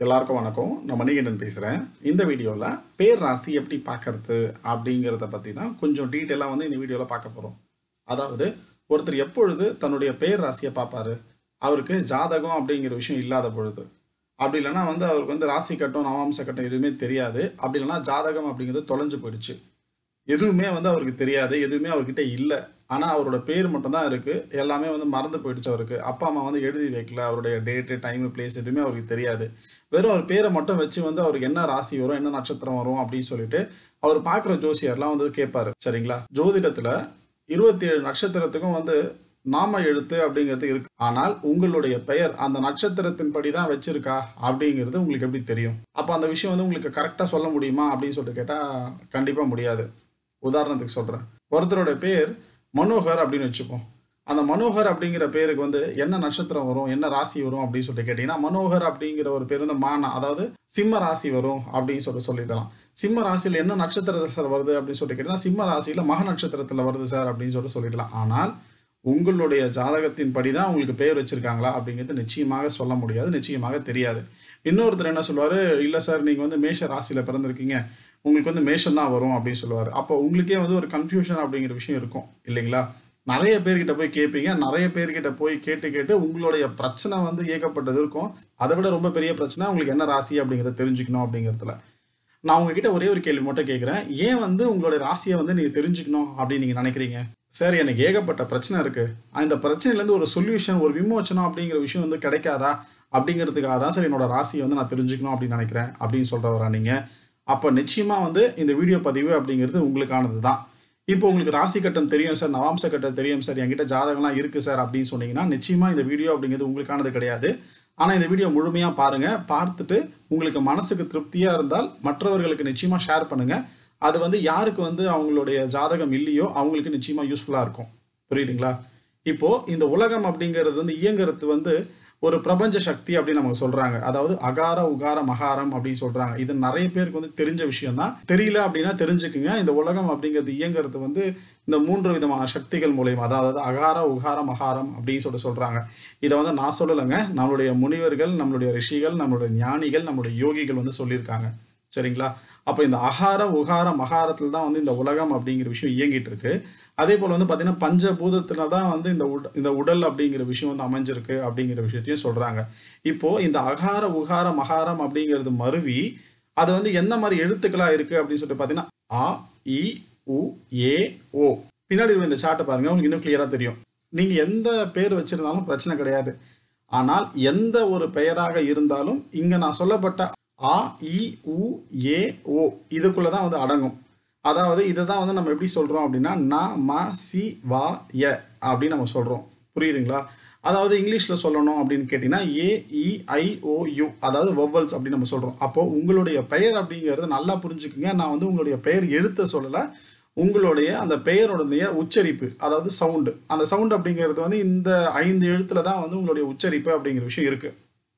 எல்லாருக்கும் வணக்கம். நான் மணிகண்டன் பேசுகிறேன் இந்த வீடியோவில் பேர் ராசி எப்படி பார்க்கறது அப்படிங்கிறத பற்றி தான் கொஞ்சம் டீட்டெயிலாக வந்து இந்த வீடியோவில் பார்க்க போகிறோம் அதாவது ஒருத்தர் எப்பொழுது தன்னுடைய பேர் ராசியை பார்ப்பாரு? அவருக்கு ஜாதகம் அப்படிங்கிற விஷயம் இல்லாத பொழுது. அப்படி இல்லைன்னா வந்து அவருக்கு வந்து ராசி கட்டம் நவாம்ச கட்டம் எதுவுமே தெரியாது. அப்படி இல்லைனா ஜாதகம் அப்படிங்கிறது தொலைஞ்சு போயிடுச்சு. எதுவுமே வந்து அவருக்கு தெரியாது. எதுவுமே அவர்கிட்ட இல்லை. ஆனால் அவரோட பேர் மட்டும்தான் இருக்குது எல்லாமே வந்து மறந்து போயிடுச்சு அவருக்கு. அப்பா அம்மா வந்து எழுதி வைக்கல. அவருடைய டேட்டு டைமு பிளேஸ் எதுவுமே அவருக்கு தெரியாது. வெறும் அவர் பேரை மட்டும் வச்சு வந்து அவருக்கு என்ன ராசி வரும் என்ன நட்சத்திரம் வரும் அப்படின்னு சொல்லிட்டு அவர் பார்க்குற ஜோசியர்லாம் வந்து கேட்பாரு. சரிங்களா? ஜோதிடத்தில் இருபத்தி ஏழு நட்சத்திரத்துக்கும் வந்து நாம எழுத்து அப்படிங்கிறது இருக்கு. ஆனால் உங்களுடைய பெயர் அந்த நட்சத்திரத்தின் படி தான் வச்சிருக்கா அப்படிங்கிறது உங்களுக்கு எப்படி தெரியும்? அப்போ அந்த விஷயம் வந்து உங்களுக்கு கரெக்டாக சொல்ல முடியுமா அப்படின்னு சொல்லிட்டு கேட்டால் கண்டிப்பாக முடியாது. உதாரணத்துக்கு சொல்கிறேன் ஒருத்தரோட பேர் மனோகர் அப்படின்னு வச்சுப்போம். அந்த மனோகர் அப்படிங்கிற பேருக்கு வந்து என்ன நட்சத்திரம் வரும் என்ன ராசி வரும் அப்படின்னு சொல்லிட்டு கேட்டிங்கன்னா மனோகர் அப்படிங்கிற ஒரு பேர் வந்து மானா அதாவது சிம்ம ராசி வரும் அப்படின்னு சொல்லிட்டு சொல்லிடலாம் சிம்ம ராசியில் என்ன நட்சத்திரத்தில் வருது அப்படின்னு சொல்லிட்டு கேட்டிங்கன்னா சிம்ம ராசியில் மக நட்சத்திரத்தில் வருது சார் அப்படின்னு சொல்லிட்டு சொல்லிடலாம். ஆனால் உங்களுடைய ஜாதகத்தின் படி தான் உங்களுக்கு பேர் வச்சுருக்காங்களா அப்படிங்கிறது நிச்சயமாக சொல்ல முடியாது நிச்சயமாக தெரியாது. இன்னொருத்தர் என்ன சொல்லுவார்? இல்லை சார் நீங்கள் வந்து மேஷ ராசியில் பிறந்திருக்கீங்க. உங்களுக்கு வந்து மேஷம் தான் வரும் அப்படின்னு சொல்லுவார். அப்போ உங்களுக்கே வந்து ஒரு கன்ஃபியூஷன் அப்படிங்கிற விஷயம் இருக்கும். இல்லைங்களா? நிறைய பேர்கிட்ட போய் கேட்பீங்க நிறைய பேர்கிட்ட போய் கேட்டு கேட்டு உங்களுடைய பிரச்சனை வந்து ஏகப்பட்டது இருக்கும். அதை விட ரொம்ப பெரிய பிரச்சனை உங்களுக்கு என்ன ராசி அப்படிங்கிறத தெரிஞ்சுக்கணும் அப்படிங்கிறதுல. நான் உங்ககிட்ட ஒரே ஒரு கேள்வி மட்டும் கேட்குறேன் ஏன் வந்து உங்களுடைய ராசியை வந்து நீங்கள் தெரிஞ்சுக்கணும் அப்படின்னு நீங்கள் நினைக்கிறீங்க? சார் எனக்கு ஏகப்பட்ட பிரச்சனை இருக்குது அந்த பிரச்சனையிலேருந்து ஒரு சொல்யூஷன் ஒரு விமோச்சனம் அப்படிங்கிற விஷயம் வந்து கிடைக்காதா? அப்படிங்கிறதுக்காக தான் சார் என்னோட ராசியை வந்து நான் தெரிஞ்சுக்கணும் அப்படின்னு நினைக்கிறேன் அப்படின்னு சொல்கிறவரா நீங்கள் அப்போ நிச்சயமாக வந்து இந்த வீடியோ பதிவு அப்படிங்கிறது உங்களுக்கானது தான். இப்போ உங்களுக்கு ராசி கட்டம் தெரியும் சார் நவாம்ச கட்டம் தெரியும் சார் என்கிட்ட ஜாதகம்லாம் இருக்குது சார் அப்படின்னு சொன்னீங்கன்னா நிச்சயமாக இந்த வீடியோ அப்படிங்கிறது உங்களுக்கானது கிடையாது. ஆனால் இந்த வீடியோ முழுமையாக பாருங்கள் பார்த்துட்டு உங்களுக்கு மனசுக்கு திருப்தியாக இருந்தால் மற்றவர்களுக்கு நிச்சயமாக ஷேர் பண்ணுங்கள் அது வந்து யாருக்கு வந்து அவங்களுடைய ஜாதகம் இல்லையோ அவங்களுக்கு நிச்சயமாக யூஸ்ஃபுல்லாக இருக்கும். புரியுதுங்களா? இப்போது இந்த உலகம் அப்படிங்கிறது வந்து இயங்குறது வந்து ஒரு பிரபஞ்ச சக்தி அப்படின்னு நமக்கு சொல்றாங்க. அதாவது அகார உகார மகாரம் அப்படின்னு சொல்றாங்க. இது நிறைய பேருக்கு வந்து தெரிஞ்ச விஷயம் தான் தெரியல அப்படின்னா தெரிஞ்சுக்குங்க. இந்த உலகம் அப்படிங்கிறது இயங்குறது வந்து இந்த மூன்று விதமான சக்திகள் மூலயமா அதாவது அகார உகார மகாரம் அப்படின்னு சொல்லிட்டு சொல்றாங்க. இதை வந்து நான் சொல்லலைங்க. நம்மளுடைய முனிவர்கள் நம்மளுடைய ரிஷிகள் நம்மளுடைய ஞானிகள் நம்மளுடைய யோகிகள் வந்து சொல்லியிருக்காங்க. சரிங்களா? அப்போ இந்த அகார உகார மகாரத்தில் தான் வந்து இந்த உலகம் அப்படிங்கிற விஷயம் இயங்கிட்டு இருக்கு. அதே போல் வந்து பார்த்தீங்கன்னா பஞ்சபூதத்தில் தான் வந்து இந்த உட இந்த உடல் அப்படிங்கிற விஷயம் வந்து அமைஞ்சிருக்கு அப்படிங்கிற விஷயத்தையும் சொல்கிறாங்க இப்போது இந்த அகார உகார மகாரம் அப்படிங்கிறது மருவி அது வந்து எந்த மாதிரி எழுத்துக்களாக இருக்குது அப்படின்னு சொல்லிட்டு பார்த்தீங்கன்னா ஆ இ உ ஏ ஓ. பின்னாடி இருக்க இந்த சார்ட்டை பாருங்கள் உங்களுக்கு இன்னும் கிளியராக தெரியும். நீங்கள் எந்த பேர் வச்சுருந்தாலும் பிரச்சனை கிடையாது. ஆனால் எந்த ஒரு பெயராக இருந்தாலும் இங்கே நான் சொல்லப்பட்ட ஆ இ உ ஏ ஓ. இதுக்குள்ளே தான் வந்து அடங்கும். அதாவது இதை தான் வந்து நம்ம எப்படி சொல்கிறோம் அப்படின்னா ந ம சி வா ய அப்படின்னு நம்ம சொல்கிறோம் புரியுதுங்களா? அதாவது இங்கிலீஷில் சொல்லணும் அப்படின்னு கேட்டிங்கன்னா ஏஇஐஓயு அதாவது வவ்வல்ஸ் அப்படின்னு நம்ம சொல்கிறோம் அப்போது உங்களுடைய பெயர் அப்படிங்கிறது நல்லா புரிஞ்சுக்குங்க. நான் வந்து உங்களுடைய பெயர் எழுத்த சொல்லலை. உங்களுடைய அந்த பெயருடைய உச்சரிப்பு அதாவது சவுண்டு அந்த சவுண்டு அப்படிங்கிறது வந்து இந்த ஐந்து எழுத்தில் தான் வந்து உங்களுடைய உச்சரிப்பு அப்படிங்கிற விஷயம் இருக்குது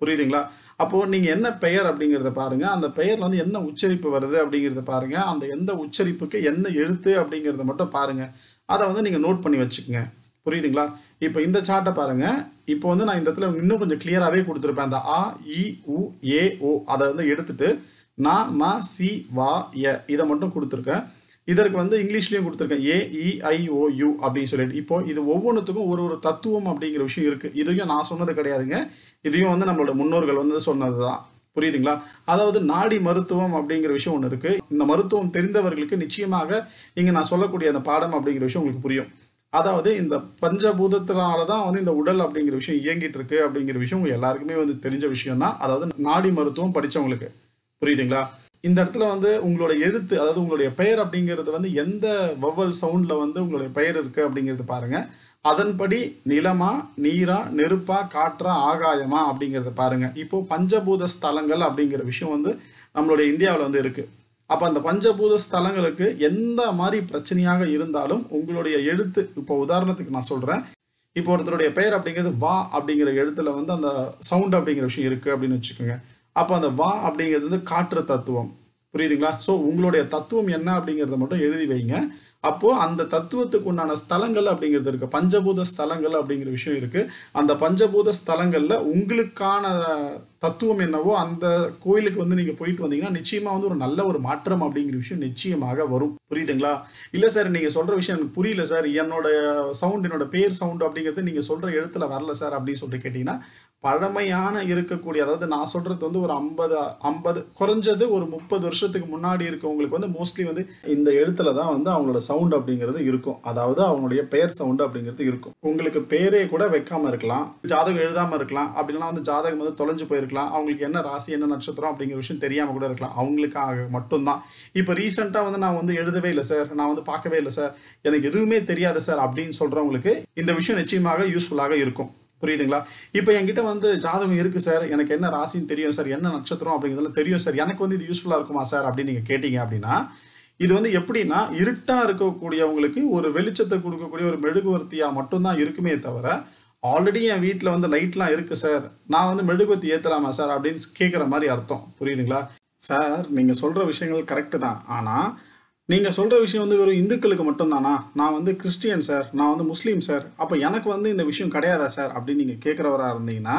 புரியுதுங்களா? அப்போது நீங்கள் என்ன பெயர் அப்படிங்கிறத பாருங்கள் அந்த பெயரில் வந்து என்ன உச்சரிப்பு வருது அப்படிங்கிறத பாருங்கள் அந்த எந்த உச்சரிப்புக்கு என்ன எழுத்து அப்படிங்கிறத மட்டும் பாருங்கள் அதை வந்து நீங்கள் நோட் பண்ணி வச்சுக்கோங்க. புரியுதுங்களா? இப்போ இந்த சார்ட்டை பாருங்கள் இப்போ வந்து நான் இந்த இடத்துல இன்னும் கொஞ்சம் கிளியராகவே கொடுத்துருப்பேன். அந்த ஆ இ உ ஏ ஓ அதை வந்து எடுத்துட்டு நா ம சி வா ய இதை மட்டும் கொடுத்துருக்கேன். இதற்கு வந்து இங்கிலீஷ்லேயும் கொடுத்துருக்கேன். ஏஇஐஓயு e, அப்படின்னு சொல்லிட்டு. இப்போ இது ஒவ்வொன்றுத்துக்கும் ஒரு ஒரு தத்துவம் அப்படிங்கிற விஷயம் இருக்குது இதையும் நான் சொன்னது கிடையாதுங்க. இதையும் வந்து நம்மளோட முன்னோர்கள் வந்து சொன்னது தான் புரியுதுங்களா? அதாவது நாடி மருத்துவம் அப்படிங்கிற விஷயம் ஒன்று இருக்குது இந்த மருத்துவம் தெரிந்தவர்களுக்கு நிச்சயமாக இங்கே நான் சொல்லக்கூடிய அந்த பாடம் அப்படிங்கிற விஷயம் உங்களுக்கு புரியும். அதாவது இந்த பஞ்சபூதத்தினால தான் வந்து இந்த உடல் அப்படிங்கிற விஷயம் இயங்கிட்டு இருக்கு அப்படிங்கிற விஷயம் எல்லாருக்குமே வந்து தெரிஞ்ச விஷயம் தான் அதாவது நாடி மருத்துவம் படித்தவங்களுக்கு புரியுதுங்களா? இந்த இடத்துல வந்து உங்களோட எழுத்து அதாவது உங்களுடைய பெயர் அப்படிங்கிறது வந்து எந்த வவ்வல் சவுண்டில் வந்து உங்களுடைய பெயர் இருக்குது அப்படிங்கிறது பாருங்க. அதன்படி நிலமா நீரா நெருப்பா காற்றா ஆகாயமா அப்படிங்கிறத பாருங்கள் இப்போது பஞ்சபூத ஸ்தலங்கள் அப்படிங்கிற விஷயம் வந்து நம்மளுடைய இந்தியாவில் வந்து இருக்குது அப்போ அந்த பஞ்சபூத ஸ்தலங்களுக்கு எந்த மாதிரி பிரச்சனையாக இருந்தாலும் உங்களுடைய எழுத்து இப்போ உதாரணத்துக்கு நான் சொல்கிறேன் இப்போ ஒருத்தருடைய பெயர் அப்படிங்கிறது வா அப்படிங்கிற எழுத்தில் வந்து அந்த சவுண்ட் அப்படிங்கிற விஷயம் இருக்குது அப்படின்னு வச்சுக்கோங்க. அப்போ அந்த வா அப்படிங்கிறது வந்து காற்று தத்துவம். புரியுதுங்களா? ஸோ உங்களுடைய தத்துவம் என்ன அப்படிங்கிறத மட்டும் எழுதி வைங்க. அப்போது அந்த தத்துவத்துக்கு உண்டான ஸ்தலங்கள் அப்படிங்கிறது இருக்குது பஞ்சபூத ஸ்தலங்கள் அப்படிங்கிற விஷயம் இருக்குது அந்த பஞ்சபூத ஸ்தலங்களில் உங்களுக்கான தத்துவம் என்னவோ அந்த கோயிலுக்கு வந்து நீங்கள் போயிட்டு வந்தீங்கன்னா நிச்சயமாக வந்து ஒரு நல்ல ஒரு மாற்றம் அப்படிங்கிற விஷயம் நிச்சயமாக வரும். புரியுதுங்களா? இல்லை சார் நீங்கள் சொல்கிற விஷயம் எனக்கு புரியல சார் என்னோட சவுண்ட் என்னோட பேர் சவுண்டு அப்படிங்கிறது நீங்கள் சொல்கிற எழுத்தில் வரல சார் அப்படின்னு சொல்லிட்டு கேட்டிங்கன்னா பழமையான இருக்கக்கூடிய அதாவது நான் சொல்கிறது வந்து ஒரு ஐம்பது ஐம்பது குறைஞ்சது ஒரு முப்பது வருஷத்துக்கு முன்னாடி இருக்கவங்களுக்கு வந்து மோஸ்ட்லி வந்து இந்த எழுத்துல தான் வந்து அவங்களோட சவுண்ட் அப்படிங்கிறது இருக்கும். அதாவது அவங்களுடைய பெயர் சவுண்ட் அப்படிங்கிறது இருக்கும். உங்களுக்கு பேரே கூட வைக்காமல் இருக்கலாம். ஜாதகம் எழுதாமல் இருக்கலாம். அப்படின்னா வந்து ஜாதகம் வந்து தொலைஞ்சு போயிருக்கலாம். அவங்களுக்கு என்ன ராசி என்ன நட்சத்திரம் அப்படிங்கிற விஷயம் தெரியாமல் கூட இருக்கலாம். அவங்களுக்காக மட்டும்தான். இப்போ ரீசெண்டாக வந்து நான் வந்து எழுதவே இல்லை சார் நான் வந்து பார்க்கவே இல்லை சார் எனக்கு எதுவுமே தெரியாது சார் அப்படின்னு சொல்கிறவங்களுக்கு இந்த விஷயம் நிச்சயமாக யூஸ்ஃபுல்லாக இருக்கும். புரியுதுங்களா? இப்போ என்கிட்ட வந்து ஜாதகம் இருக்குது சார். எனக்கு என்ன ராசின்னு தெரியும் சார். என்ன நட்சத்திரம் அப்படிங்கிறதுலாம் தெரியும் சார். எனக்கு வந்து இது யூஸ்ஃபுல்லாக இருக்குமா சார் அப்படின்னு நீங்கள் கேட்டீங்க அப்படின்னா இது வந்து எப்படின்னா இருட்டாக இருக்கக்கூடியவங்களுக்கு ஒரு வெளிச்சத்தை கொடுக்கக்கூடிய ஒரு மெழுகுவர்த்தியாக மட்டும்தான் இருக்குமே தவிர ஆல்ரெடி என் வீட்டில் வந்து லைட்லாம் இருக்குது சார். நான் வந்து மெழுகுவர்த்தி ஏற்றலாமா சார் அப்படின்னு கேட்குற மாதிரி அர்த்தம். புரியுதுங்களா? சார் நீங்கள் சொல்கிற விஷயங்கள் கரெக்டு தான். ஆனால் நீங்கள் சொல்கிற விஷயம் வந்து வெறும் இந்துக்களுக்கு மட்டும்தானா? நான் வந்து கிறிஸ்டியன் சார் நான் வந்து முஸ்லீம் சார். அப்போ எனக்கு வந்து இந்த விஷயம் கிடையாதா சார்? அப்படின்னு நீங்கள் கேட்குறவராக இருந்தீங்கன்னா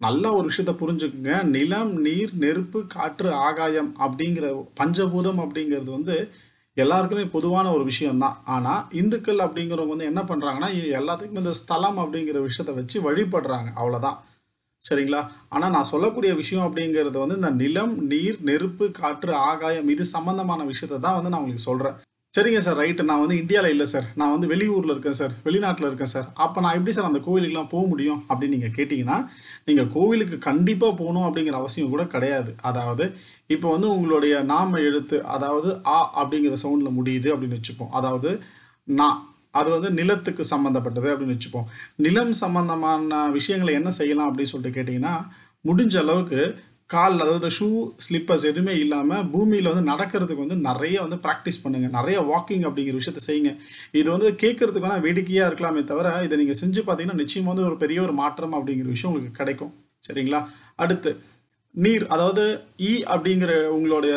நல்ல ஒரு விஷயத்த புரிஞ்சுக்குங்க. நிலம் நீர் நெருப்பு காற்று ஆகாயம் அப்படிங்கிற பஞ்சபூதம் அப்படிங்கிறது வந்து எல்லாருக்குமே பொதுவான ஒரு விஷயம்தான். ஆனால் இந்துக்கள் அப்படிங்கிறவங்க வந்து என்ன பண்ணுறாங்கன்னா எல்லாத்துக்குமே இந்த ஸ்தலம் அப்படிங்கிற விஷயத்த வச்சு வழிபடுறாங்க. அவ்வளோதான் சரிங்களா? ஆனால் நான் சொல்லக்கூடிய விஷயம் அப்படிங்கிறது வந்து இந்த நிலம் நீர் நெருப்பு காற்று ஆகாயம் இது சம்மந்தமான விஷயத்தை தான் வந்து நான் உங்களுக்கு சொல்கிறேன் சரிங்க சார் ரைட்டு நான் வந்து இந்தியாவில் இல்லை சார். நான் வந்து வெளியூரில் இருக்கேன் சார். வெளிநாட்டில் இருக்கேன் சார். அப்போ நான் எப்படி சார் அந்த கோவிலுக்குலாம் போக முடியும் அப்படின்னு நீங்கள் கேட்டிங்கன்னா நீங்கள் கோவிலுக்கு கண்டிப்பாக போகணும் அப்படிங்கிற அவசியம் கூட கிடையாது. அதாவது இப்போ வந்து உங்களுடைய நாம எழுத்து அதாவது ஆ அப்படிங்கிற சவுண்டில் முடியுது அப்படின்னு வச்சுப்போம். அதாவது நான் அது வந்து நிலத்துக்கு சம்மந்தப்பட்டது அப்படின்னு வச்சுப்போம். நிலம் சம்மந்தமான விஷயங்களை என்ன செய்யலாம் அப்படின்னு சொல்லிட்டு கேட்டிங்கன்னா முடிஞ்ச அளவுக்கு கால் அதாவது ஷூ ஸ்லிப்பர்ஸ் எதுவுமே இல்லாமல் பூமியில் வந்து நடக்கிறதுக்கு வந்து நிறைய வந்து ப்ராக்டிஸ் பண்ணுங்கள் நிறைய வாக்கிங் அப்படிங்கிற விஷயத்த செய்யுங்க. இது வந்து கேட்கறதுக்கு வேணால் வேடிக்கையாக இருக்கலாமே தவிர இதை நீங்கள் செஞ்சு பார்த்தீங்கன்னா நிச்சயமாக வந்து ஒரு பெரிய ஒரு மாற்றம் அப்படிங்கிற விஷயம் உங்களுக்கு கிடைக்கும். சரிங்களா? அடுத்து நீர் அதாவது ஈ அப்படிங்கிற உங்களுடைய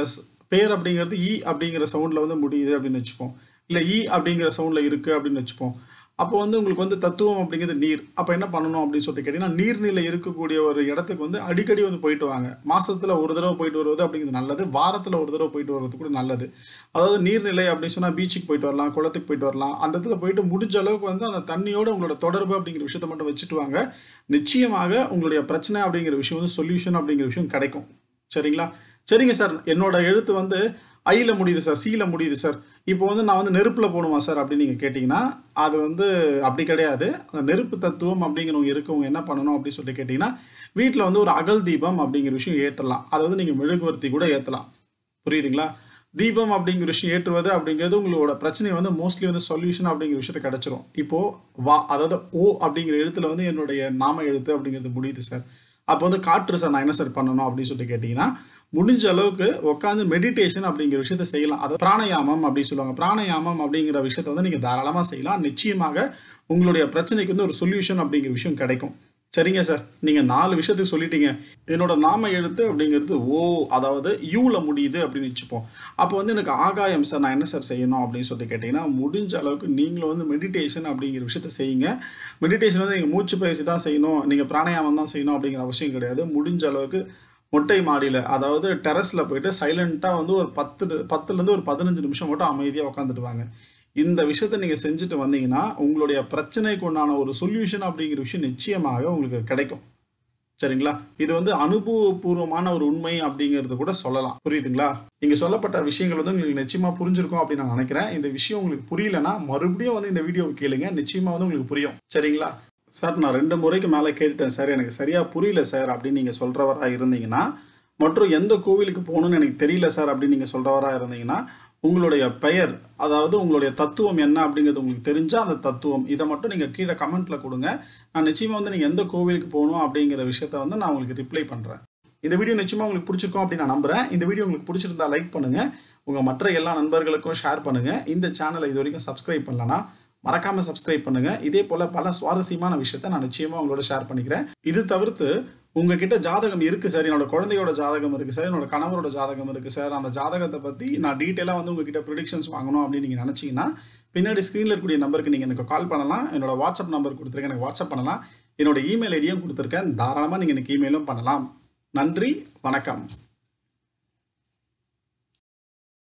பேர் அப்படிங்கிறது ஈ அப்படிங்கிற சவுண்டில் வந்து முடியுது அப்படின்னு வச்சுப்போம். இல்லை ஈ அப்படிங்கிற சவுண்டில் இருக்குது அப்படின்னு வச்சுப்போம். அப்போ வந்து உங்களுக்கு வந்து தத்துவம் அப்படிங்கிறது நீர். அப்போ என்ன பண்ணணும் அப்படின்னு சொல்லிட்டு கேட்டிங்கன்னா நீர்நிலை இருக்கக்கூடிய ஒரு இடத்துக்கு வந்து அடிக்கடி வந்து போயிட்டு வாங்க. மாதத்தில் ஒரு தடவை போயிட்டு வருவது அப்படிங்கிறது நல்லது. வாரத்தில் ஒரு தடவை போயிட்டு வர்றது கூட நல்லது. அதாவது நீர்நிலை அப்படின்னு சொன்னால் பீச்சுக்கு போயிட்டு வரலாம் குளத்துக்கு போயிட்டு வரலாம். அந்த இடத்துல போயிட்டு முடிஞ்ச அளவுக்கு வந்து அந்த தண்ணியோட உங்களோட தொடர்பு அப்படிங்கிற விஷயத்தை மட்டும் வச்சுட்டு வாங்க. நிச்சயமாக உங்களுடைய பிரச்சனை அப்படிங்கிற விஷயம் வந்து சொல்யூஷன் அப்படிங்கிற விஷயம் கிடைக்கும். சரிங்களா? சரிங்க சார். என்னோட எழுத்து வந்து ஐயில் முடியுது சார் சீல முடியுது சார். இப்போ வந்து நான் வந்து நெருப்பில் போகணுமா சார் அப்படின்னு நீங்கள் கேட்டிங்கன்னா அது வந்து அப்படி கிடையாது. அந்த நெருப்பு தத்துவம் அப்படிங்கிறவங்க இருக்கவங்க என்ன பண்ணணும் அப்படின்னு சொல்லிட்டு கேட்டிங்கன்னா வீட்டில் வந்து ஒரு அகல் தீபம் அப்படிங்கிற விஷயம் ஏற்றலாம். அதை வந்து நீங்கள் மெழுகுவர்த்தி கூட ஏற்றலாம் புரியுதுங்களா? தீபம் அப்படிங்கிற விஷயம் ஏற்றுவது அப்படிங்கிறது உங்களோட பிரச்சனை வந்து மோஸ்ட்லி வந்து சொல்யூஷன் அப்படிங்கிற விஷயத்த கிடச்சிரும். இப்போது வா அதாவது ஓ அப்படிங்கிற எழுத்தில் வந்து என்னுடைய நாம எழுத்து அப்படிங்கிறது முடியுது சார். அப்போ வந்து காற்று சார் நான் என்ன சார் பண்ணணும் அப்படின்னு சொல்லிட்டு கேட்டிங்கன்னா முடிஞ்ச அளவுக்கு உட்காந்து மெடிடேஷன் அப்படிங்கிற விஷயத்த செய்யலாம். அதாவது பிராணயாமம் அப்படின்னு சொல்லுவாங்க. பிராணயாமம் அப்படிங்கிற விஷயத்த வந்து நீங்கள் தாராளமாக செய்யலாம். நிச்சயமாக உங்களுடைய பிரச்சனைக்கு வந்து ஒரு சொல்யூஷன் அப்படிங்கிற விஷயம் கிடைக்கும். சரிங்க சார் நீங்கள் நாலு விஷயத்துக்கு சொல்லிட்டீங்க. என்னோட நாம எழுத்து அப்படிங்கிறது ஓ அதாவது யூவில் முடியுது அப்படின்னு வச்சுப்போம். அப்போ வந்து எனக்கு ஆகாயம் சார் நான் என்ன சார் செய்யணும் அப்படின்னு சொல்லிட்டு கேட்டிங்கன்னா முடிஞ்ச அளவுக்கு நீங்களும் வந்து மெடிடேஷன் அப்படிங்கிற விஷயத்த செய்யுங்க. மெடிடேஷன் வந்து நீங்கள் மூச்சு பயிற்சி தான் செய்யணும். நீங்கள் பிராணாயாமம் தான் செய்யணும் அப்படிங்கிற அவசியம் கிடையாது. முடிஞ்ச அளவுக்கு மொட்டை மாடியில் அதாவது டெரஸில் போயிட்டு சைலண்ட்டாக வந்து ஒரு பத்து பத்துலேருந்து ஒரு பதினஞ்சு நிமிஷம் மட்டும் அமைதியாக உட்காந்துடுவாங்க இந்த விஷயத்தை நீங்கள் செஞ்சுட்டு வந்தீங்கன்னா உங்களுடைய பிரச்சனைக்கு உண்டான ஒரு சொல்யூஷன் அப்படிங்கிற விஷயம் நிச்சயமாக உங்களுக்கு கிடைக்கும். சரிங்களா? இது வந்து அனுபவபூர்வமான ஒரு உண்மை அப்படிங்கிறது கூட சொல்லலாம். புரியுதுங்களா? இங்கே சொல்லப்பட்ட விஷயங்கள் வந்து உங்களுக்கு நிச்சயமாக புரிஞ்சிருக்கும் அப்படின்னு நான் நினைக்கிறேன். இந்த விஷயம் உங்களுக்கு புரியலன்னா மறுபடியும் வந்து இந்த வீடியோ கேளுங்க. நிச்சயமாக வந்து உங்களுக்கு புரியும். சரிங்களா? சார் நான் ரெண்டு முறைக்கு மேலே கேட்டுட்டேன் சார். எனக்கு சரியாக புரியல சார் அப்படின்னு நீங்கள் சொல்கிறவராக இருந்தீங்கன்னா மற்றும் எந்த கோவிலுக்கு போகணும்னு எனக்கு தெரியல சார் அப்படின்னு நீங்கள் சொல்கிறவராக இருந்தீங்கன்னா உங்களுடைய பெயர் அதாவது உங்களுடைய தத்துவம் என்ன அப்படிங்கிறது உங்களுக்கு தெரிஞ்சால் அந்த தத்துவம் இதை மட்டும் நீங்கள் கீழே கமெண்ட்டில் கொடுங்க. நான் நிச்சயமாக வந்து நீங்கள் எந்த கோவிலுக்கு போகணும் அப்படிங்கிற விஷயத்த வந்து நான் உங்களுக்கு ரிப்ளை பண்ணுறேன் இந்த வீடியோ நிச்சயமாக உங்களுக்கு பிடிச்சிருக்கும் அப்படின்னு நான் நம்புகிறேன் இந்த வீடியோ உங்களுக்கு பிடிச்சிருந்தா லைக் பண்ணுங்கள் உங்கள் மற்ற எல்லா நண்பர்களுக்கும் ஷேர் பண்ணுங்கள் இந்த சேனலை இது வரைக்கும் சப்ஸ்கிரைப் பண்ணலன்னா மறக்காம சப்ஸ்கிரைப் பண்ணுங்க. இதே போல பல சுவாரஸ்யமான விஷயத்த நான் நிச்சயமா உங்களோட ஷேர் பண்ணிக்கிறேன். இது தவிர்த்து உங்ககிட்ட ஜாதகம் இருக்குது சார் என்னோட குழந்தையோட ஜாதகம் இருக்குது சார் என்னோட கணவரோட ஜாதகம் இருக்குது சார் அந்த ஜாதகத்தை பற்றி நான் டீட்டெயிலாக வந்து உங்ககிட்ட ப்ரிடிக்ஷன்ஸ் வாங்கணும் அப்படின்னு நீங்கள் நினச்சிங்கன்னா பின்னாடி ஸ்க்ரீனில் இருக்கக்கூடிய நம்பருக்கு நீங்கள் எனக்கு கால் பண்ணலாம். என்னோட வாட்ஸ்அப் நம்பர் கொடுத்துருக்கேன். எனக்கு வாட்ஸ்அப் பண்ணலாம். என்னோட இமெயில் ஐடியும் கொடுத்துருக்கேன். தாராளமாக நீங்கள் எனக்கு இமெயிலும் பண்ணலாம். நன்றி. வணக்கம்.